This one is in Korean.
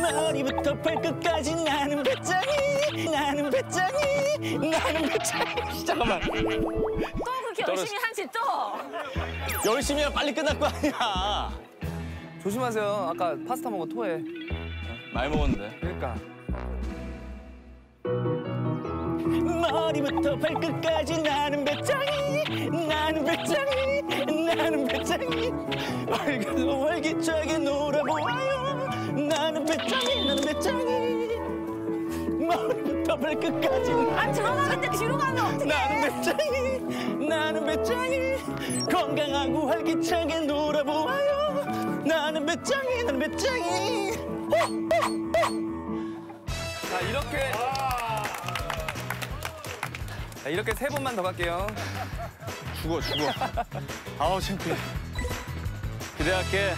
머리부터 발끝까지 나는 배짱이 나는 배짱이 나는 배짱이 잠깐만 또 그렇게 열심히 하지 또. 열심히 해 빨리 끝날 거 아니야 조심하세요. 아까 파스타 먹어 토해. 많이 먹었는데 그러니까. 머리부터 발끝까지 나는 배짱이 나는 배짱이 나는 배짱이 얼굴도 활기차게 배짱이 나는 배짱이. 머리부터 발끝까지. 아 들어가는데 뒤로 가면 어떡해. 나는 배짱이 나는 배짱이. 건강하고 활기차게 놀아보아요. 나는 배짱이 나는 배짱이. 자 이렇게. 자, 이렇게 세 번만 더 갈게요. 죽어 죽어. 아우 창피해 기대할게